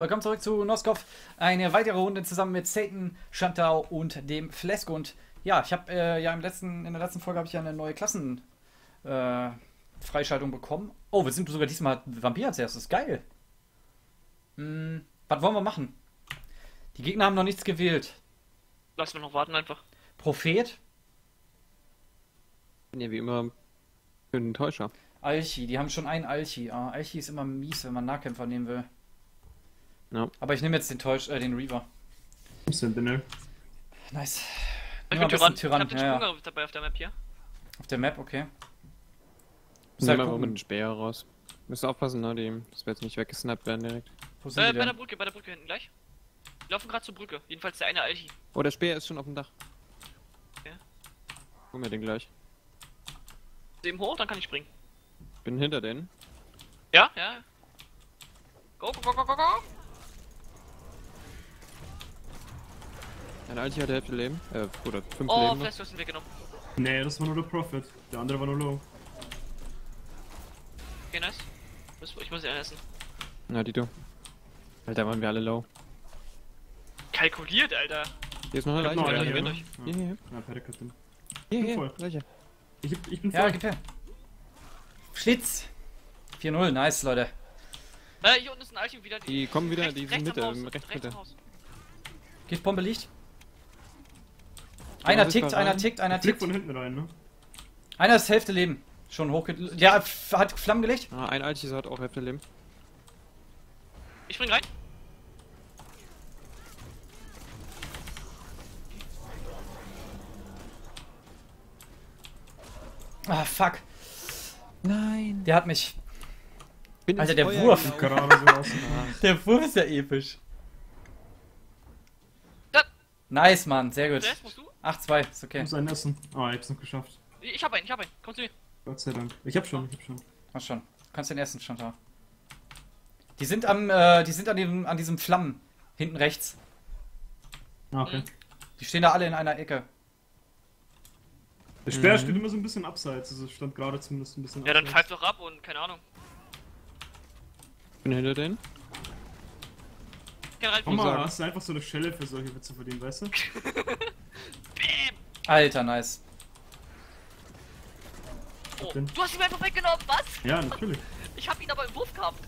Willkommen zurück zu Noskov. Eine weitere Runde zusammen mit Satan, Shantau und dem Flesk. Und ja, ich habe äh, ja im letzten, in der letzten Folge habe ich ja eine neue Klassenfreischaltung äh, bekommen. Oh, wir sind sogar diesmal Vampir als erstes. Geil. Hm, was wollen wir machen? Die Gegner haben noch nichts gewählt. Lass wir noch warten einfach. Prophet, Ja, wie immer für den Täuscher. Alchi. Die haben schon einen Alchi. Ah, Alchi ist immer mies, wenn man Nahkämpfer nehmen will. Ja. Aber ich nehme jetzt den, Täusch, äh, den Reaver. Sentinel. Nice. Ich bin besten Tyrann. Ich Tyrann. hab den Ja, Sprung ja. dabei auf der Map hier. Auf der Map, okay. Muss Nehmen halt gucken. mit den Speer raus. Müsst aufpassen, ne, die, dass wir jetzt nicht weggesnappt werden direkt. Wo sind Äh, die bei der? Brücke, bei der Brücke hinten gleich. Wir laufen gerade zur Brücke. Jedenfalls der eine Alchi. Oh, der Speer ist schon auf dem Dach. Okay. Guck mir den gleich. Eben hoch, dann kann ich springen. Bin hinter denen. Ja, ja. Go, go, go, go, go, go. Ein Alti hat Hälfte Leben. Äh, oder fünf Oh, Leben du hast ihn weggenommen. Nee, das war nur der Prophet. Der andere war nur low. Okay, nice. Ich muss ihn essen. Na, die du. Alter, waren wir alle low. Kalkuliert, Alter. Hier ist noch eine Ich hab Leiche. noch einen hier, hier, hier, hier. Ja, den. Hier, bin hier, voll. Leiche. Ich, ich bin Ja, voll. gib her. Schlitz. 4-0, nice, Leute. Äh, hier unten ist ein Alchi wieder. Die kommen wieder, rechts, die sind rechts Mitte, rechts rechts Mitte. am Haus. Giftbombe liegt. Einer tickt, einer tickt, einer tickt. von hinten rein, ne? Einer ist Hälfte Leben. Schon hochge... Der hat Flammen gelegt. Ah, ein Alti hat auch Hälfte Leben. Ich spring rein. Ah, fuck. Nein. Der hat mich... Bin Alter, der Feuer Wurf. gelaufen. Gerade so aus. Der Wurf ist ja episch. Da. Nice, Mann. Sehr gut. Rest musst du? 8-2, ist Ich okay. muss einen essen. Ah, ich hab's noch geschafft. Ich hab einen, ich hab einen. Komm zu mir. Gott sei Dank. Ich hab schon, ich hab schon. Mach schon. Du kannst den ersten schon da. Die sind am, äh, die sind an dem, an diesem Flammen. Hinten rechts. Ah, okay. Mhm. Die stehen da alle in einer Ecke. Der Speer Mhm. steht immer so ein bisschen abseits. Also stand gerade zumindest ein bisschen Ja, dann abseits. pfeift doch ab und keine Ahnung. Bin hinter denen. Ich. Komm mal, hast du einfach so eine Schelle für solche Witze verdient, weißt du? Alter, nice. Oh, du hast ihn einfach weggenommen, was? Ja, natürlich. Ich hab ihn aber im Wurf gehabt.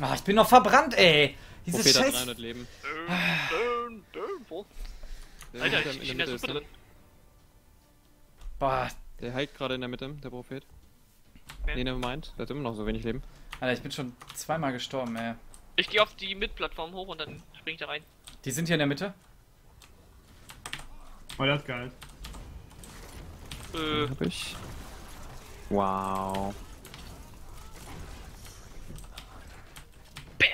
Ah, ich bin noch verbrannt, ey. Dieses Prophet hat Scheiß... 300 Leben. Dön, dön, dön, wo? Der Alter, ich, in ich bin der in der Mitte. Boah, Der heilt gerade in der Mitte, der Prophet. Okay. Nee, never mind. Der hat immer noch so wenig Leben. Alter, ich bin schon zweimal gestorben, ey. Ich gehe auf die Mid-Plattform hoch und dann spring ich da rein. Die sind hier in der Mitte. Oh, der hat geil. Äh, hab ich. Wow. bam.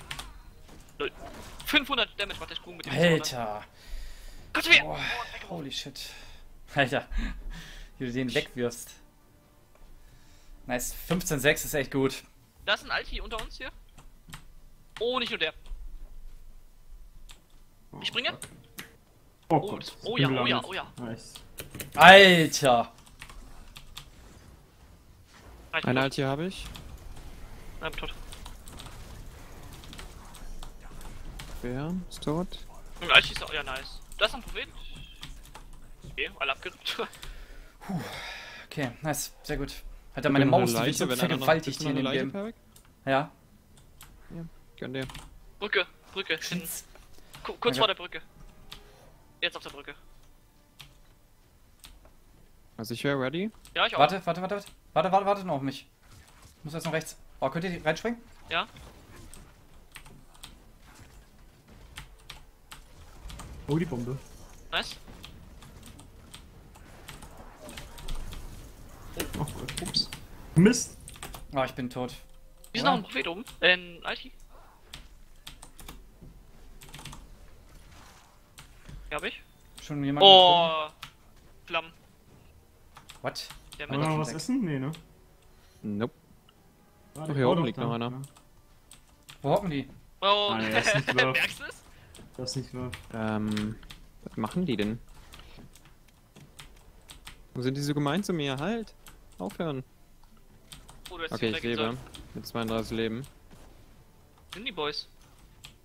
Null. 500 Damage macht der Sprung mit dem Alter. Gott wer! Boah, holy shit. Alter, wie du den wegwirfst. Nice, 15-6 ist echt gut. Da ist ein Alti unter uns hier. Oh, nicht nur der. Oh, Ich springe? fuck. Oh, Oh, Gott. das- oh ja, oh ja, oh ja. Nice. Alter. Ein tot. Alti habe ich. Nein, ich bin tot. Wer ist tot? Ein Alti ist auch, ja, nice. Da ist ein Prophet. Okay, alle abgerückt. Okay, nice, sehr gut. Alter, meine Maus, die wird so vergewaltigt hier in dem Game. Perek? Ja. Gönn dir. Brücke, Brücke, hinten. Ku- kurz Okay. vor der Brücke. Jetzt auf der Brücke. Also ich wäre ready. Ja, ich auch. Warte, warte, warte, warte. Warte, warte, warte noch auf mich. Ich muss jetzt noch rechts. Oh, könnt ihr die reinspringen? Ja. Oh, die Bombe. Nice. Oh Gott, ups. Mist. Oh, ich bin tot. Wie ist Ja. noch ein Prophet oben? Äh, ein Alti. Hab ich. Schon jemand? Oh. Flammen. What? Der mit. wir noch was weg. essen? Nee, ne? Nope. Ah, Doch, die hier oben liegt noch einer. Ja, Wo hocken die? Oh, nee, er ist nicht drauf. merkst du es? Das ist nicht wahr. Ähm, was machen die denn? Wo sind die so gemein zu mir? Halt! Aufhören! Oh, du hast Okay, die ich lebe. gesagt. Mit 32 Leben. Sind die Boys?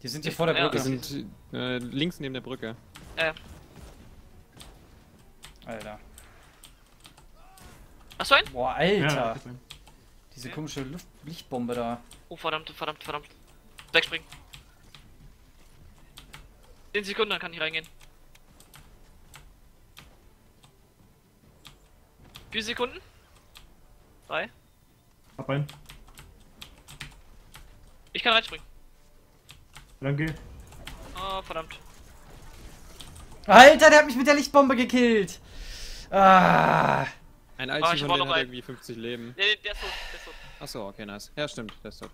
Die sind hier vor der Ja. Brücke. Wir sind äh, links neben der Brücke. Äh, Alter. hast du einen? Boah, Ja, Alter. bitte. Diese komische Luft Lichtbombe da. Oh, verdammt, verdammt, verdammt. Wegspringen. 10 Sekunden, dann kann ich reingehen. 4 Sekunden? 3. Hab einen. Ich kann reinspringen. Danke. Oh, verdammt. Alter, der hat mich mit der Lichtbombe gekillt. Ah. Ein Ah, Alchi ich von denen hat irgendwie 50 Leben. Der, der ist tot, der ist tot. Achso, okay, nice. Ja, stimmt, der ist tot.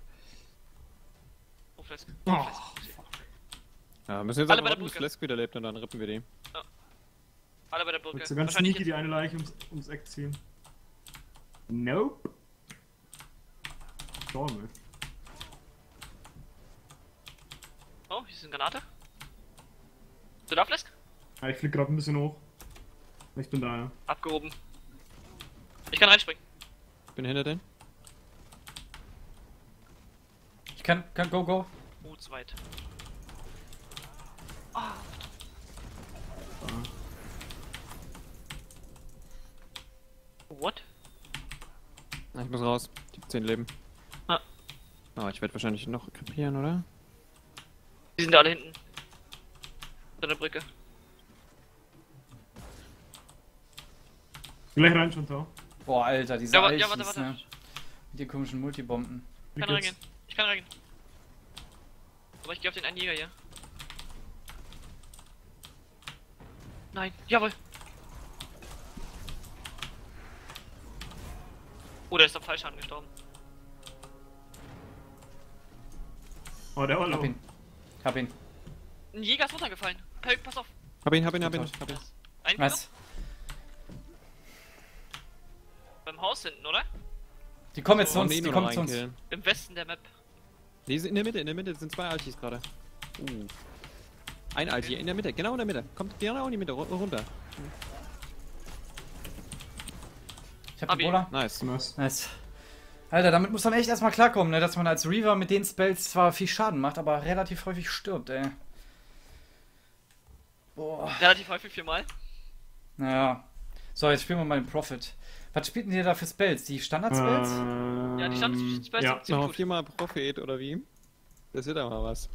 Oh, Flesk. Oh, Ja, müssen jetzt Alle bei der warten, bis Brücke. Flesk wieder lebt und dann rippen wir die. Alle bei der Brücke. Willst du ganz sneaky die eine Leiche ums, ums Eck ziehen? Nope. Storme. Oh, hier ist eine Granate. Du da, Flesk? Ah, ich flieg gerade ein bisschen hoch. Ich bin da, ja. Abgehoben. Ich kann reinspringen. Bin hinter denen. Ich kann, kann, go, go. Oh, zu weit. What? Ah, ich muss raus. Ich hab 10 Leben. Ah. Oh, ich werde wahrscheinlich noch krepieren, oder? Die sind da alle hinten. Unter der Brücke. Gleich rein, schon da. Boah, Alter, diese Ja, Eichis, ja, warte, warte. ne? Mit den komischen Multibomben. Ich kann reingehen. Ich kann reingehen. Aber ich gehe auf den einen Jäger hier. Nein, jawohl. Oh, der ist am Fallschaden gestorben. Oh, der war Hab low. ihn. Hab ihn. Ein Jäger ist runtergefallen. Perk, pass auf. Hab ihn, hab ihn, hab ihn. Hab ihn. Ein Was? Haus hinten, oder? Die kommen jetzt zu Wollen uns, die noch kommen zu uns. reinkillen? Im Westen der Map. Die sind in der Mitte, in der Mitte sind zwei Alchis gerade. Uh. Ein Alchi in der Mitte, genau in der Mitte. Kommt genau in die Mitte, ru- runter. Ich hab Hab den. Bola. Nice. Nice. Nice. Alter, damit muss man echt erstmal klarkommen, ne? dass man als Reaver mit den Spells zwar viel Schaden macht, aber relativ häufig stirbt, ey. Boah. Relativ häufig viermal. Naja. So, jetzt spielen wir mal den Profit. Was spielt denn ihr da für Spells? Die Standard-Spells? Ähm, Ja, die Standard-Spells Ja. sind gut. viermal Prophet oder wie? Das wird aber was.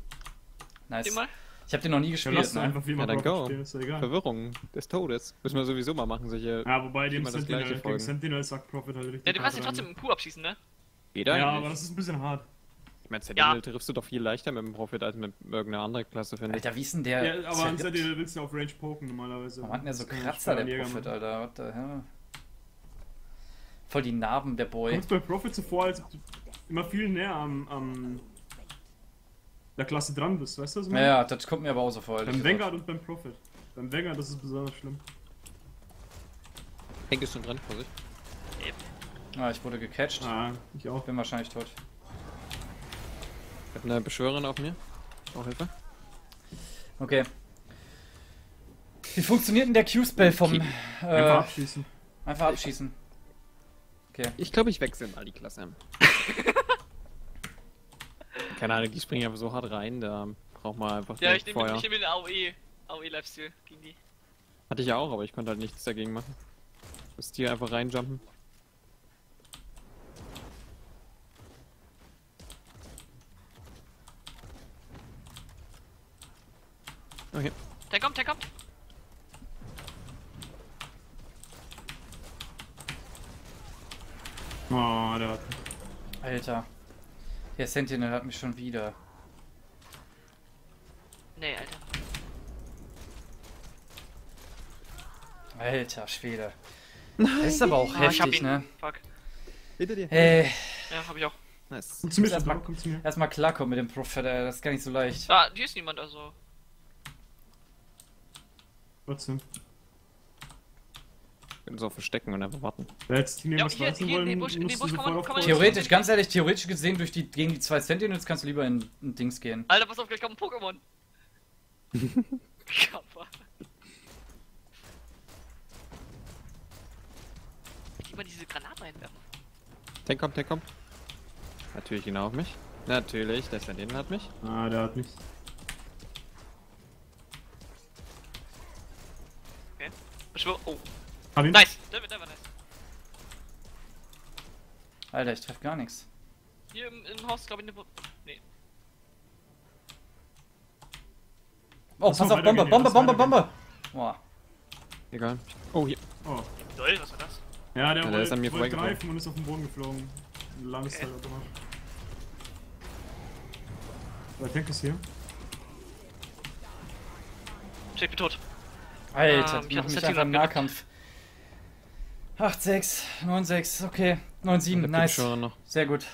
nice. Viermal? Ich hab den noch nie Ja, gespielt, lass ne? einfach wie Ja, dann go. stehen, ist ja egal. Verwirrung des Todes. Müssen wir sowieso mal machen, solche. Ja, wobei dem Sentinel, gegen. Sentinel sagt Profit halt richtig. Ja, du kannst ihn trotzdem rein. im Q abschießen, ne? Geht Ja, aber das ist ein bisschen hart. Ich meine, Sentinel triffst du doch viel leichter mit dem Prophet als mit irgendeiner anderen Klasse, finde ich. Alter, wie ist denn der? Ja, aber an? Sentinel willst du auf Range poken normalerweise. Warum hat denn der so Kratzer, der machen. Alter? What the hell? Voll die Narben, der Boy. Kommt bei Profit so vor, als ob du immer viel näher am, am der Klasse dran bist, weißt du was ich Ja, meine? ja, das kommt mir aber auch so vor. Beim gesagt. Vanguard und beim Profit. Beim Vanguard, das ist besonders schlimm. Henk ist schon dran, Vorsicht. Ah, ich wurde gecatcht. Ah, ich auch. Bin wahrscheinlich tot. Ich hab eine Beschwörerin auf mir. Auch Hilfe. Okay. Wie funktioniert denn der Q-Spell vom... Okay. Einfach Äh, abschießen. einfach abschießen. Okay. Ich glaube, ich wechsle mal die Klasse. Keine Ahnung, die springen einfach so hart rein, da braucht man einfach Ja, ich direkt nehme Feuer. ich nehm den AOE. AOE Lifesteal gegen die. Hatte ich ja auch, aber ich konnte halt nichts dagegen machen. Das Tier einfach reinjumpen. Okay. Der kommt, der kommt. Oh, der hat. Alter. Der Sentinel hat mich schon wieder. Nee, Alter. Alter Schwede. Das ist aber auch ich hab heftig, ihn. ne? Fuck. Hinter dir. Ey, Ja, hab ich auch. Nice. Komm zu mir, Muss erst Stefan, mal- komm zu mir. erstmal klarkommen mit dem Prophet, ey. Das ist gar nicht so leicht. Ah, hier ist niemand, also. Trotzdem so verstecken und einfach warten. Jetzt ja, in den Busch, Theoretisch, ganz ehrlich, theoretisch gesehen, durch die, gegen die zwei Sentinels kannst du lieber in, in Dings gehen. Alter, pass auf, gleich kommt ein Pokémon. Kappa. Ich mal diese Granate einwerfen. Der kommt, der kommt. Natürlich genau auf mich. Natürlich, der Sentinel hat mich. Ah, der hat mich. Okay. Ich oh. Hab ihn. nice. Der, der war nice. Alter, ich treffe gar nichts. Hier im, im Haus, glaube ich, eine... Bo nee. Oh, Lass pass auf, Bombe, Bombe, Bombe. Bombe! Boah. Egal. Oh, hier. Oh. Lol, was war das? Ja, der der wollte ist an mir wollte vorbeigeflogen. greifen und ist auf den Boden geflogen. Ein langes Okay. Teil. Der Tank ist hier. Check, bin tot. Alter, die ich hab mich Setting einfach im. Nahkampf. 8-6, 9-6, okay. 9-7, Der nice. schon noch. Sehr gut.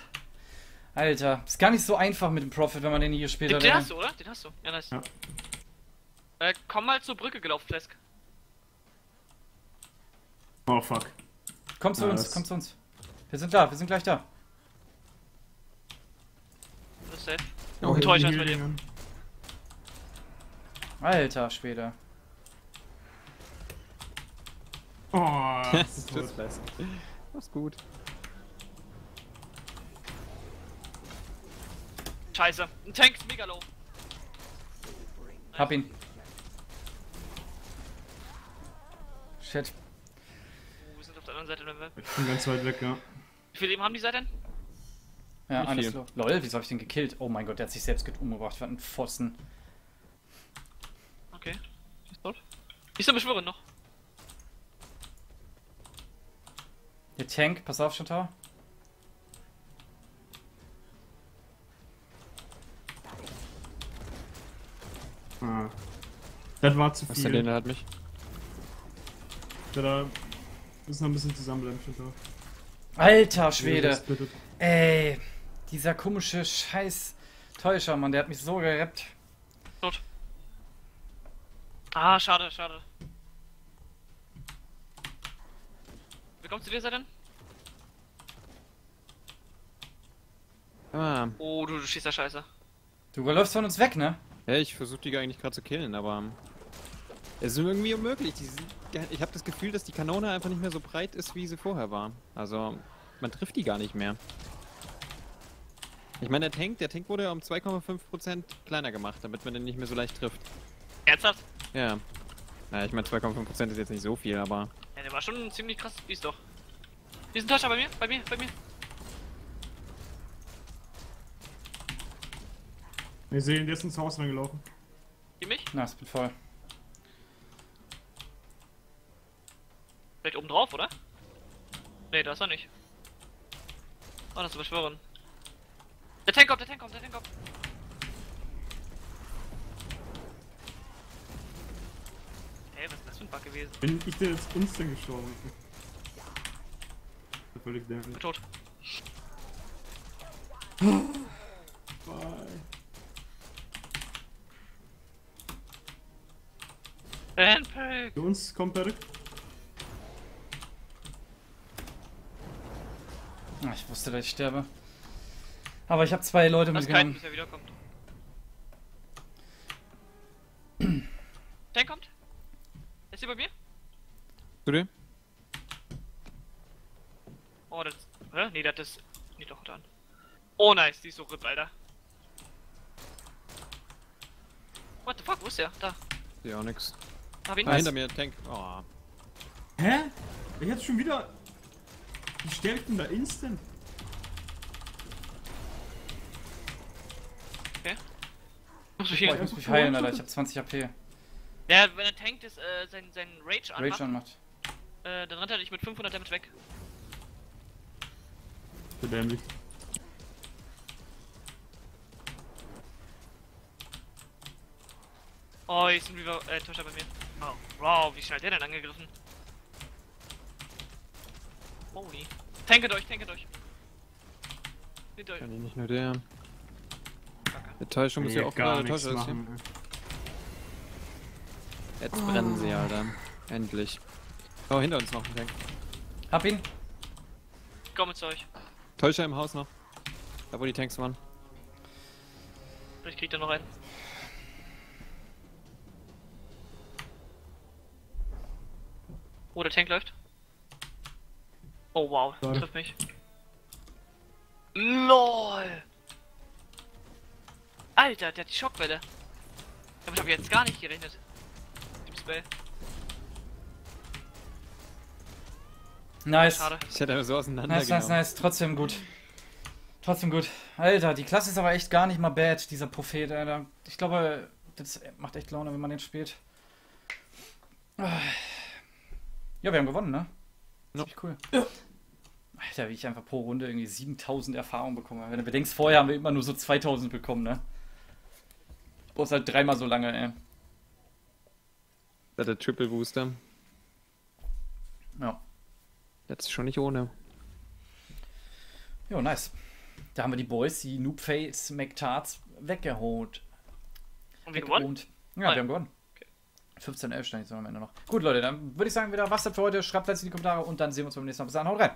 Alter, ist gar nicht so einfach mit dem Profit, wenn man den hier später Den, den hast du, oder? Den hast du. Ja, nice. Ja. Äh, komm mal zur Brücke gelaufen, Flesk. Oh fuck. Komm zu Ja, uns, komm zu uns. Wir sind da, wir sind gleich da. Das ist safe. Oh, bei dir. Healing Alter Schwede. An. Das ist Tschüss. Flesk. Mach's gut. Scheiße. Ein Tank ist mega low. Hab ihn. Shit. Oh, wir sind auf der anderen Seite der Map. Ich bin ganz weit weg, ja. Wie viel Leben haben die Seiten? Ja, Nicht alles viel. lo- Lol, wieso hab ich den gekillt? Oh mein Gott, der hat sich selbst umgebracht. Was ein Pfosten. Okay. Ist tot. Ich soll beschwören noch. Der Tank, pass auf, Chantal. Ah. Das war zu viel. hat mich. Da, da müssen wir ein bisschen zusammenbleiben, Chantal. Alter Schwede. Ey, dieser komische Scheiß Täuscher, Mann, der hat mich so gerappt. Tot. Ah, schade, schade. Wie kommst du dir Seiten? Ah, Oh, du, du schießt da scheiße. Du läufst von uns weg, ne? ja, ich versuche die eigentlich gerade zu killen, aber es ist irgendwie unmöglich. Die sind, ich habe das Gefühl, dass die Kanone einfach nicht mehr so breit ist, wie sie vorher war. Also, man trifft die gar nicht mehr. Ich meine, der Tank, der Tank wurde ja um 2,5% kleiner gemacht, damit man den nicht mehr so leicht trifft. Ernsthaft? Ja. Naja, ich meine, 2,5% ist jetzt nicht so viel, aber war schon ein ziemlich krass. Wie ist doch. Hier ist ein Täuscher bei mir, bei mir, bei mir. Wir sehen, der ist ins Haus reingelaufen. Hier mich? Na, ich bin voll. Vielleicht oben drauf, oder? Nee, da ist er nicht. Oh, das ist beschwören. Der Tank kommt, der Tank kommt, der Tank kommt. Ey, was ist das für ein Bug gewesen? Bin ich denn jetzt instant gestorben? Völlig dämlich. Bin tot. Bye. Handpick! Für uns kommt Perk. Ah, Ich wusste, dass ich sterbe. Aber ich habe zwei Leute Das ist kein, mitgenommen. bis er wiederkommt. Tank kommt. Ist hier bei mir? zu dir? Oh, das. Hä? Nee, das ist. Nee, doch, dann. Oh, nice, die ist so RIP, Alter. What the fuck, wo ist der? Da. Sehe auch nix. Hab ihn. Ah, hinter mir, Tank. Oh. Hä? Ich hab schon wieder. Die stärkten da instant. Muss ich Boah, ich muss mich heilen, Alter. Ich habe 20 AP. Ja, wenn er tankt ist, äh, sein, sein Rage anmacht, Rage anmacht. äh, dann rennt er dich mit 500 Damage weg. So dämlich. Oh, hier ist ein Reaver, äh, Täuscher bei mir. Oh, wow, wie schnell hat der denn angegriffen? Holy. Tanket euch, tanket euch. Hinter euch. Kann ich nicht nur der. Kacke. Der Täuschung muss Nee, ja auch gerade Täuscher ist hier. Jetzt brennen sie, Alter. Endlich. Oh, hinter uns noch ein Tank. Hab ihn. Ich komme zu euch. Täuscher im Haus noch. Da wo die Tanks waren. Vielleicht kriegt er noch einen. Oh, der Tank läuft. Oh wow, Schade. trifft mich. LOL! Alter, der hat die Schockwelle. Damit habe ich jetzt gar nicht gerechnet. Spell. Nice. Schade. Ich hätte aber so Nice, nice, auseinandergenommen. nice. Trotzdem gut. Trotzdem gut. Alter, die Klasse ist aber echt gar nicht mal bad, dieser Prophet, Alter. Ich glaube, das macht echt Laune, wenn man den spielt. Ja, wir haben gewonnen, ne? Ja. Ziemlich cool. Alter, wie ich einfach pro Runde irgendwie 7000 Erfahrung bekomme. Wenn du bedenkst, vorher haben wir immer nur so 2000 bekommen, ne? Du brauchst halt dreimal so lange, ey. Das der Triple Booster. Ja. Das ist schon nicht ohne. Jo, nice. Da haben wir die Boys, die Noobface McTarts, weggeholt. Und wir gewonnen? Ja, ja. wir haben gewonnen. 15, 11 stand jetzt am Ende noch. Gut, Leute, dann würde ich sagen, wieder was das für heute. Schreibt fleißig in die Kommentare und dann sehen wir uns beim nächsten Mal. Bis dann, haut rein.